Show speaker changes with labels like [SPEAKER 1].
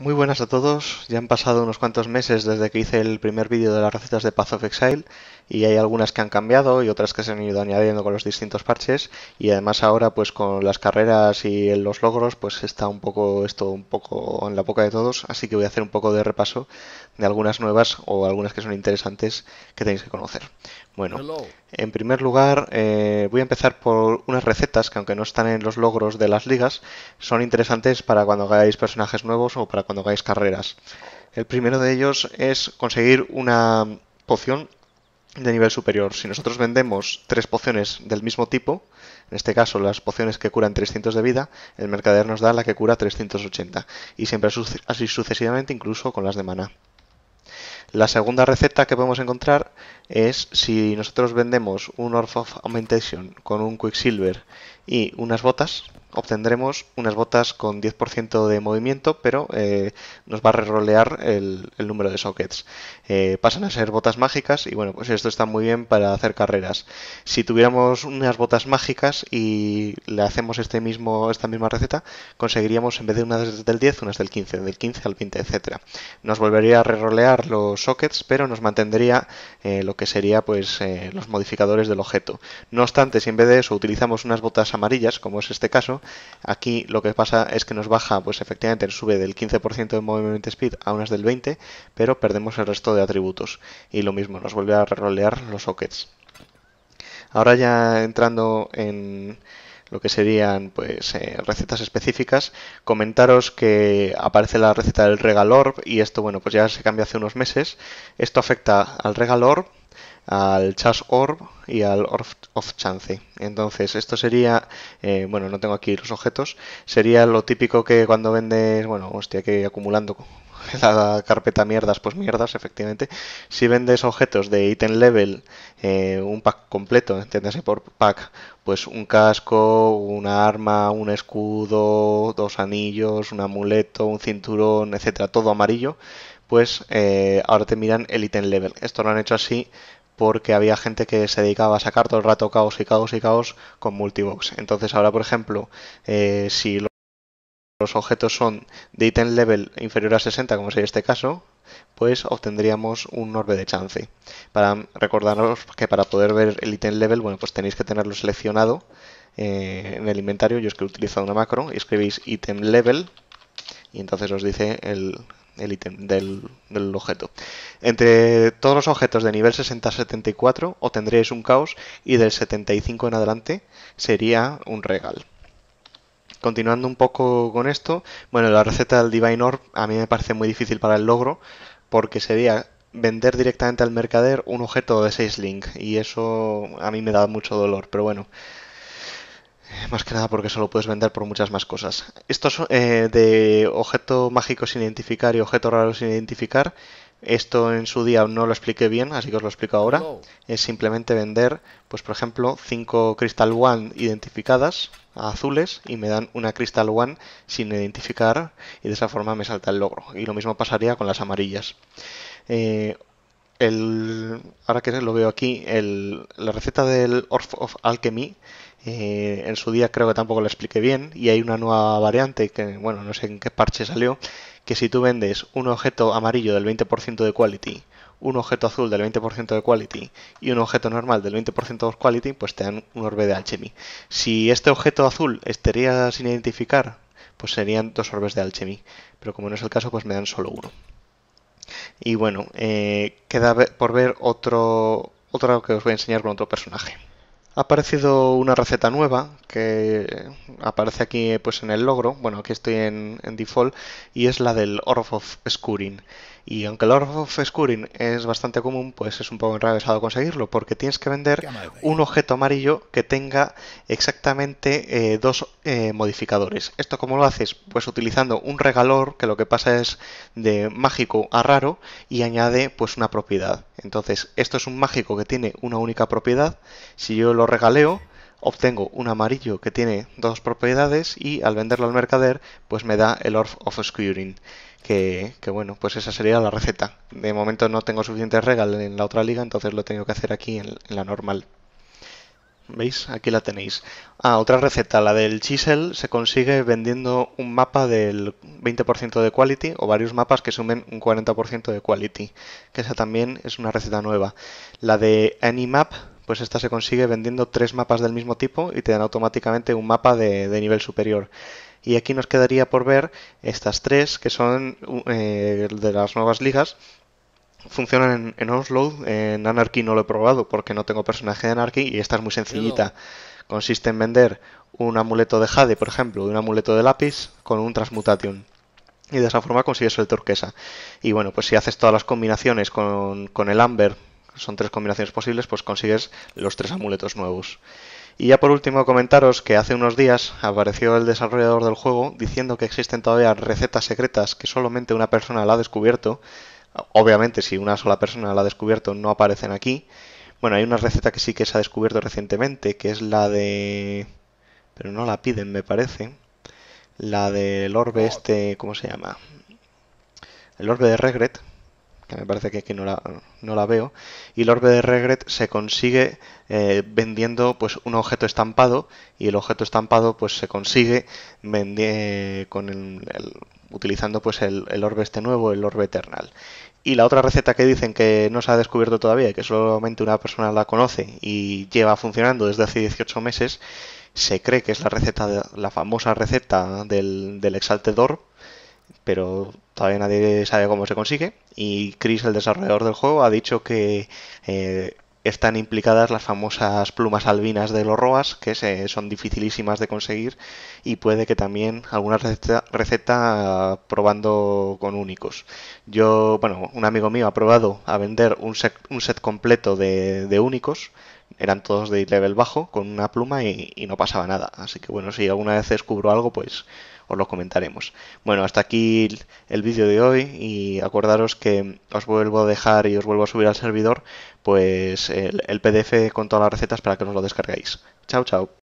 [SPEAKER 1] Muy buenas a todos, ya han pasado unos cuantos meses desde que hice el primer vídeo de las recetas de Path of Exile y hay algunas que han cambiado y otras que se han ido añadiendo con los distintos parches. Y además ahora pues con las carreras y los logros pues está un poco esto un poco en la boca de todos. Así que voy a hacer un poco de repaso de algunas nuevas o algunas que son interesantes que tenéis que conocer. Bueno, en primer lugar eh, voy a empezar por unas recetas que aunque no están en los logros de las ligas, son interesantes para cuando hagáis personajes nuevos o para cuando hagáis carreras. El primero de ellos es conseguir una poción de nivel superior. Si nosotros vendemos tres pociones del mismo tipo, en este caso las pociones que curan 300 de vida, el mercader nos da la que cura 380 y siempre así sucesivamente incluso con las de mana. La segunda receta que podemos encontrar es si nosotros vendemos un Orb of Augmentation con un Quicksilver y unas botas, obtendremos unas botas con 10% de movimiento, pero eh, nos va a rerolear el, número de sockets. Eh, pasan a ser botas mágicas y bueno, pues esto está muy bien para hacer carreras. Si tuviéramos unas botas mágicas y le hacemos este mismo, esta misma receta, conseguiríamos en vez de unas del 10, unas del 15, del 15 al 20, etcétera. Nos volvería a rerolear los sockets, pero nos mantendría eh, lo que sería pues los modificadores del objeto. No obstante, si en vez de eso utilizamos unas botas amarillas, como es este caso, Aquí lo que pasa es que nos baja, pues efectivamente sube del 15% de Movement Speed a unas del 20%, pero perdemos el resto de atributos. Y lo mismo, nos vuelve a rerolear los sockets. Ahora ya entrando en lo que serían pues eh, recetas específicas, comentaros que aparece la receta del Regalorb y esto bueno pues ya se cambia hace unos meses. Esto afecta al Regalorb al Chas Orb y al Orb of Chance. Entonces, esto sería, eh, bueno, no tengo aquí los objetos, sería lo típico que cuando vendes, bueno, hostia, que acumulando la carpeta mierdas, pues mierdas, efectivamente. Si vendes objetos de item level, eh, un pack completo, entiéndase por pack, pues un casco, una arma, un escudo, dos anillos, un amuleto, un cinturón, etcétera, todo amarillo, pues eh, ahora te miran el item level. Esto lo han hecho así porque había gente que se dedicaba a sacar todo el rato caos y caos y caos con multibox. Entonces ahora, por ejemplo, eh, si los objetos son de item level inferior a 60, como sería este caso, pues obtendríamos un orbe de chance. Para recordaros que para poder ver el item level, bueno, pues tenéis que tenerlo seleccionado eh, en el inventario. Yo es que he utilizado una macro y escribís item level y entonces os dice el, el ítem del, objeto. Entre todos los objetos de nivel 60-74 obtendréis un caos y del 75 en adelante sería un regal. Continuando un poco con esto, bueno, la receta del Divine Orb a mí me parece muy difícil para el logro porque sería vender directamente al mercader un objeto de 6 link y eso a mí me da mucho dolor, pero bueno, más que nada porque solo puedes vender por muchas más cosas. Estos eh, de objeto mágico sin identificar y objeto raro sin identificar, esto en su día no lo expliqué bien, así que os lo explico ahora. Es simplemente vender, pues por ejemplo, 5 Crystal One identificadas azules y me dan una Crystal One sin identificar y de esa forma me salta el logro. Y lo mismo pasaría con las amarillas. Eh, el, ahora que lo veo aquí, el, la receta del Orf of Alchemy eh, en su día creo que tampoco lo expliqué bien y hay una nueva variante que, bueno, no sé en qué parche salió, que si tú vendes un objeto amarillo del 20% de quality, un objeto azul del 20% de quality y un objeto normal del 20% de quality, pues te dan un orbe de alchemy. Si este objeto azul estaría sin identificar, pues serían dos orbes de alchemy, pero como no es el caso, pues me dan solo uno. Y bueno, eh, queda por ver otro, otro que os voy a enseñar con otro personaje. Ha aparecido una receta nueva que aparece aquí pues en el logro, bueno aquí estoy en, default y es la del Orb of Scuring. Y aunque el Orb of Scuring es bastante común, pues es un poco enrevesado conseguirlo porque tienes que vender un objeto amarillo que tenga exactamente eh, dos eh, modificadores. ¿Esto cómo lo haces? Pues utilizando un regalor que lo que pasa es de mágico a raro y añade pues una propiedad. Entonces esto es un mágico que tiene una única propiedad. Si yo lo regaleo, obtengo un amarillo que tiene dos propiedades y al venderlo al mercader pues me da el Orb of Scuring que, bueno pues esa sería la receta de momento no tengo suficiente regal en la otra liga entonces lo tengo que hacer aquí en, la normal ¿Veis? Aquí la tenéis. Ah, otra receta, la del chisel, se consigue vendiendo un mapa del 20% de quality o varios mapas que sumen un 40% de quality, que esa también es una receta nueva. La de Animap, pues esta se consigue vendiendo tres mapas del mismo tipo y te dan automáticamente un mapa de, nivel superior. Y aquí nos quedaría por ver estas tres que son eh, de las nuevas ligas funcionan en, en En Anarchy no lo he probado porque no tengo personaje de Anarchy y esta es muy sencillita. Consiste en vender un amuleto de Jade, por ejemplo, y un amuleto de lápiz con un Transmutation. Y de esa forma consigues el turquesa. Y bueno, pues si haces todas las combinaciones con, con el Amber, son tres combinaciones posibles, pues consigues los tres amuletos nuevos. Y ya por último comentaros que hace unos días apareció el desarrollador del juego diciendo que existen todavía recetas secretas que solamente una persona la ha descubierto Obviamente, si una sola persona la ha descubierto, no aparecen aquí. Bueno, hay una receta que sí que se ha descubierto recientemente, que es la de... Pero no la piden, me parece. La del orbe este, ¿cómo se llama? El orbe de Regret, que me parece que aquí no la, no la veo. Y el orbe de Regret se consigue eh, vendiendo pues un objeto estampado y el objeto estampado pues se consigue con el utilizando pues el, orbe este nuevo, el orbe eternal. Y la otra receta que dicen que no se ha descubierto todavía, que solamente una persona la conoce y lleva funcionando desde hace 18 meses, se cree que es la receta, la famosa receta del, del exaltedor, pero todavía nadie sabe cómo se consigue. Y Chris, el desarrollador del juego, ha dicho que eh, están implicadas las famosas plumas albinas de los roas, que son dificilísimas de conseguir, y puede que también alguna receta, probando con únicos. Yo, bueno, un amigo mío ha probado a vender un set, un set completo de, de únicos, eran todos de level bajo, con una pluma y, y no pasaba nada. Así que bueno, si alguna vez descubro algo, pues os lo comentaremos. Bueno, hasta aquí el vídeo de hoy y acordaros que os vuelvo a dejar y os vuelvo a subir al servidor pues el, PDF con todas las recetas para que os lo descarguéis. Chao, chao.